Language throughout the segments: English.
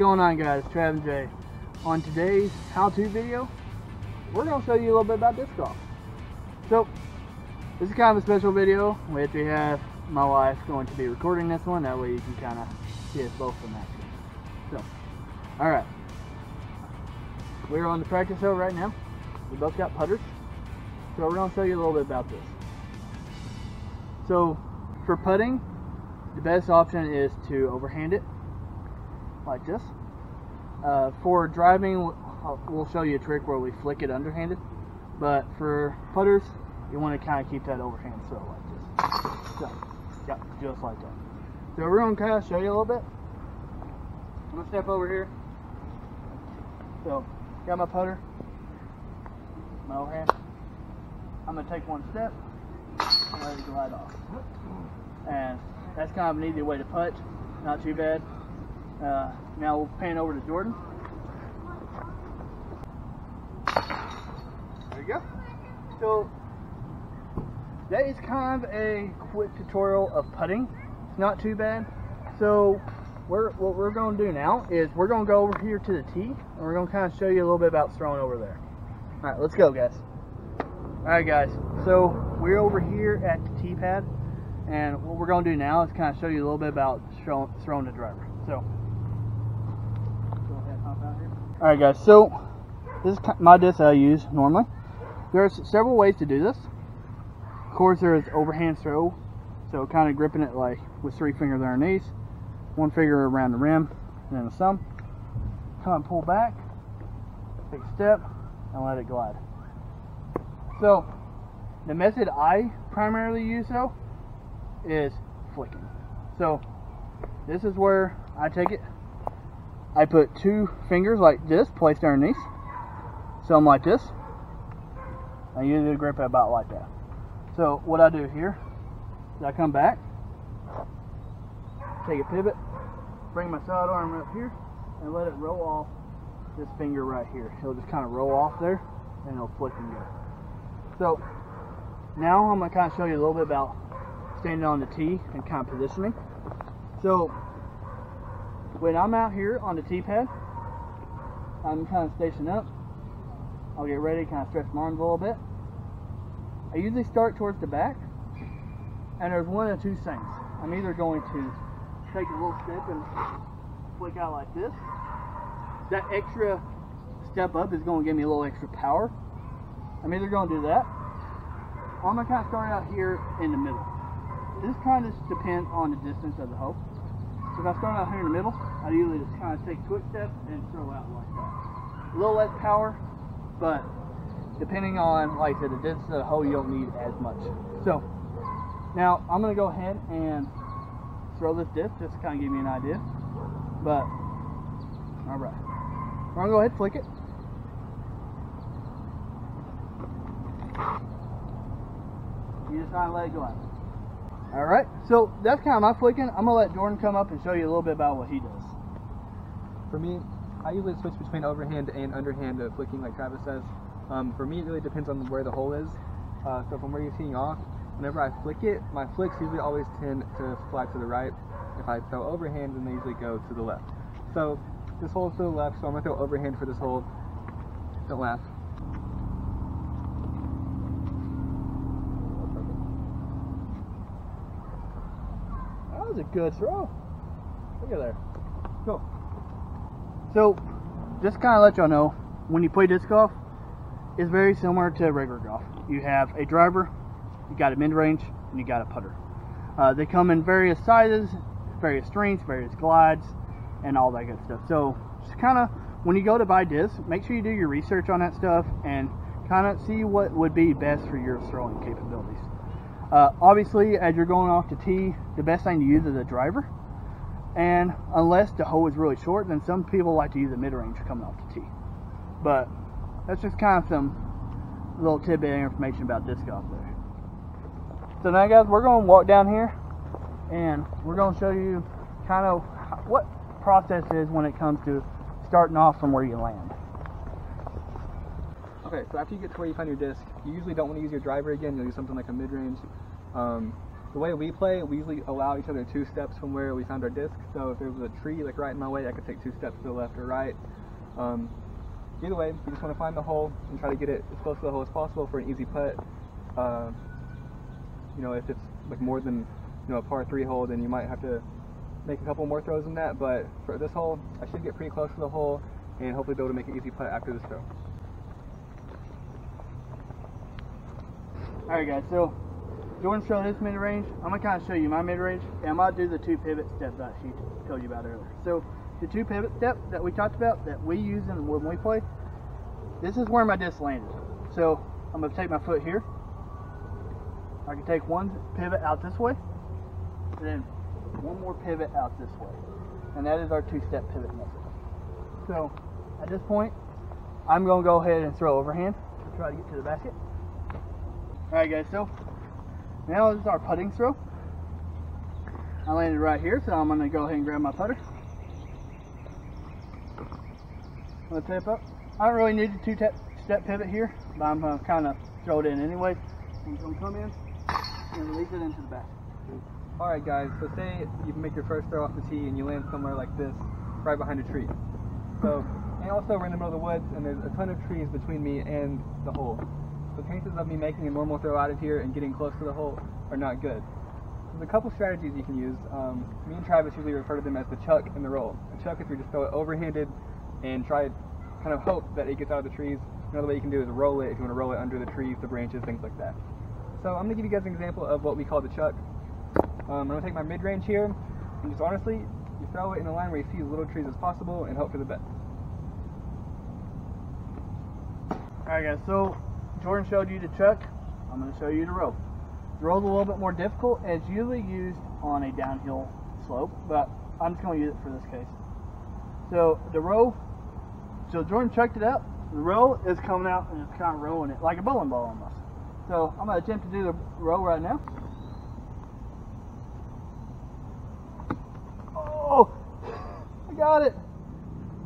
going on guys? Trav and Jay. On today's how-to video, we're going to show you a little bit about disc golf. So, this is kind of a special video, which we have my wife going to be recording this one, that way you can kind of see us both in action. So, alright. We're on the practice hill right now. We both got putters. So we're going to show you a little bit about this. So, for putting, the best option is to overhand it like this. Uh, for driving, we'll show you a trick where we flick it underhanded. But for putters, you want to kind of keep that overhand so like this. So, yeah, just like that. So we're going to kind of show you a little bit. I'm going to step over here. So, got my putter, my overhand. I'm going to take one step and let it glide off. And that's kind of an easy way to putt. Not too bad. Uh, now we'll pan over to Jordan. There you go. So that is kind of a quick tutorial of putting. It's not too bad. So we're, what we're going to do now is we're going to go over here to the tee and we're going to kind of show you a little bit about throwing over there. All right, let's go, guys. All right, guys. So we're over here at the tee pad, and what we're going to do now is kind of show you a little bit about throwing the driver. So, all right, guys. So this is my disc I use normally. There's several ways to do this. Of course, there is overhand throw, so kind of gripping it like with three fingers on underneath, one finger around the rim, and then the thumb. Come pull back, take a step, and let it glide. So, the method I primarily use though is flicking. So, this is where I take it. I put two fingers like this placed underneath. So I'm like this. I usually grip it about like that. So what I do here is I come back, take a pivot, bring my sidearm up here, and let it roll off this finger right here. It'll just kind of roll off there, and it'll flick and go. So now I'm going to kind of show you a little bit about standing on the tee and kind of positioning. So when I'm out here on the tee pad, I'm kind of stationed up. I'll get ready, kind of stretch my arms a little bit. I usually start towards the back, and there's one of two things. I'm either going to take a little step and flick out like this. That extra step up is going to give me a little extra power. I'm either going to do that, or I'm going to kind of start out here in the middle. This kind of depends on the distance of the hole. If I start out here in the middle, I usually just kind of take a quick step and throw out like that. A little less power, but depending on, like I said, the distance of the hole, you don't need as much. So now I'm going to go ahead and throw this disc just to kind of give me an idea. But, all right. I'm going to go ahead and flick it. You just kind of let it go out. All right, so that's kind of my flicking. I'm gonna let Jordan come up and show you a little bit about what he does. For me, I usually switch between overhand and underhand uh, flicking, like Travis says. Um, for me, it really depends on where the hole is. Uh, so from where you're teeing off, whenever I flick it, my flicks usually always tend to fly to the right. If I throw overhand, then they usually go to the left. So this hole is to the left, so I'm gonna throw overhand for this hole. Don't laugh. was a good throw. Look at there. Cool. So, just kind of let y'all know, when you play disc golf, it's very similar to regular golf. You have a driver, you got a mid-range, and you got a putter. Uh, they come in various sizes, various strengths, various glides, and all that good stuff. So, just kind of, when you go to buy discs, make sure you do your research on that stuff and kind of see what would be best for your throwing capabilities. Uh, obviously, as you're going off to tee, the best thing to use is a driver. And unless the hole is really short, then some people like to use a mid-range coming off the tee. But that's just kind of some little tidbit of information about disc golf there. So now guys, we're going to walk down here and we're going to show you kind of what process is when it comes to starting off from where you land. Okay, so after you get to where you find your disc, you usually don't want to use your driver again. You'll use something like a mid-range. Um, the way we play, we usually allow each other two steps from where we found our disc. So if there was a tree like right in my way, I could take two steps to the left or right. Um, either way, you just want to find the hole and try to get it as close to the hole as possible for an easy putt. Uh, you know, if it's like more than you know a par three hole, then you might have to make a couple more throws than that. But for this hole, I should get pretty close to the hole and hopefully be able to make an easy putt after this throw. Alright guys, so Jordan showed his mid range. I'm gonna kind of show you my mid range, and I'm gonna do the two pivot steps that she told you about earlier. So the two pivot step that we talked about that we use in when we play, this is where my disc landed. So I'm gonna take my foot here. I can take one pivot out this way, and then one more pivot out this way, and that is our two-step pivot method. So at this point, I'm gonna go ahead and throw overhand to try to get to the basket. All right, guys. So now this is our putting throw. I landed right here, so I'm going to go ahead and grab my putter. To tip up. I don't really need a two-step pivot here, but I'm uh, going to kind of throw it in anyway. I'm going to come in and release it into the basket. Alright guys, so say you make your first throw off the tee and you land somewhere like this, right behind a tree. So, and also we're in the middle of the woods and there's a ton of trees between me and the hole the chances of me making a normal throw out of here and getting close to the hole are not good. There's a couple strategies you can use. Um, me and Travis usually refer to them as the chuck and the roll. The chuck is where you just throw it overhanded and try to kind of hope that it gets out of the trees. Another way you can do is roll it if you want to roll it under the trees, the branches, things like that. So I'm going to give you guys an example of what we call the chuck. Um, I'm going to take my mid-range here and just honestly, you throw it in a line where you see as little trees as possible and hope for the best. Alright guys, so Jordan showed you the chuck. I'm going to show you the roll. The roll's a little bit more difficult. It's usually used on a downhill slope, but I'm just going to use it for this case. So the roll, so Jordan chucked it up. The roll is coming out and it's kind of rolling it like a bowling ball almost. So I'm going to attempt to do the row right now. Oh, I got it.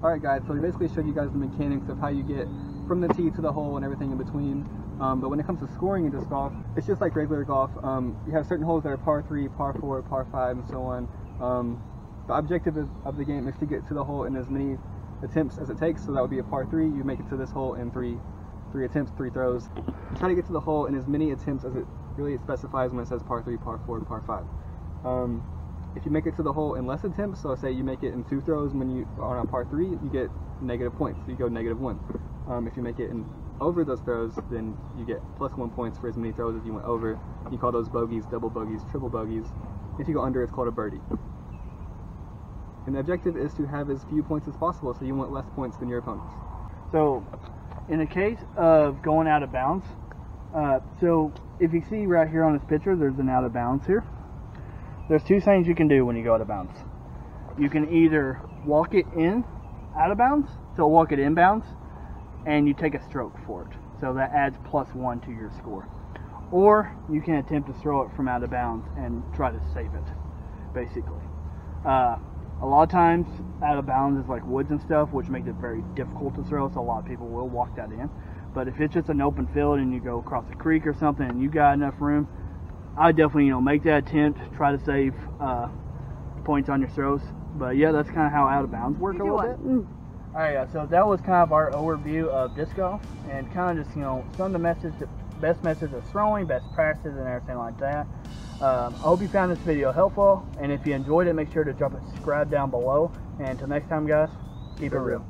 Alright guys, so we basically showed you guys the mechanics of how you get from the tee to the hole and everything in between. Um, but when it comes to scoring in disc golf, it's just like regular golf. Um, you have certain holes that are par 3, par 4, par 5, and so on. Um, the objective of the game is to get to the hole in as many attempts as it takes. So that would be a par 3. You make it to this hole in three, three attempts, three throws. Try to get to the hole in as many attempts as it really specifies when it says par 3, par 4, par 5. Um, if you make it to the hole in less attempts, so say you make it in two throws when you are on a par 3, you get negative points. So you go negative 1. Um, if you make it in over those throws, then you get plus one points for as many throws as you went over. You call those bogeys, double bogeys, triple bogeys. If you go under, it's called a birdie. And the objective is to have as few points as possible, so you want less points than your opponents. So, in the case of going out of bounds, uh, so if you see right here on this picture, there's an out of bounds here. There's two things you can do when you go out of bounds. You can either walk it in out of bounds, so walk it inbounds, and you take a stroke for it. So that adds plus one to your score. Or you can attempt to throw it from out of bounds and try to save it, basically. Uh, a lot of times, out of bounds is like woods and stuff, which makes it very difficult to throw, so a lot of people will walk that in. But if it's just an open field and you go across a creek or something and you got enough room, I definitely, you know, make that attempt, try to save uh, points on your throws. But yeah, that's kind of how out of bounds work a little bit. All right, yeah, so that was kind of our overview of disc golf and kind of just, you know, some of the messages, best methods of throwing, best practices and everything like that. Um, I hope you found this video helpful, and if you enjoyed it, make sure to drop a subscribe down below. And until next time, guys, keep it real.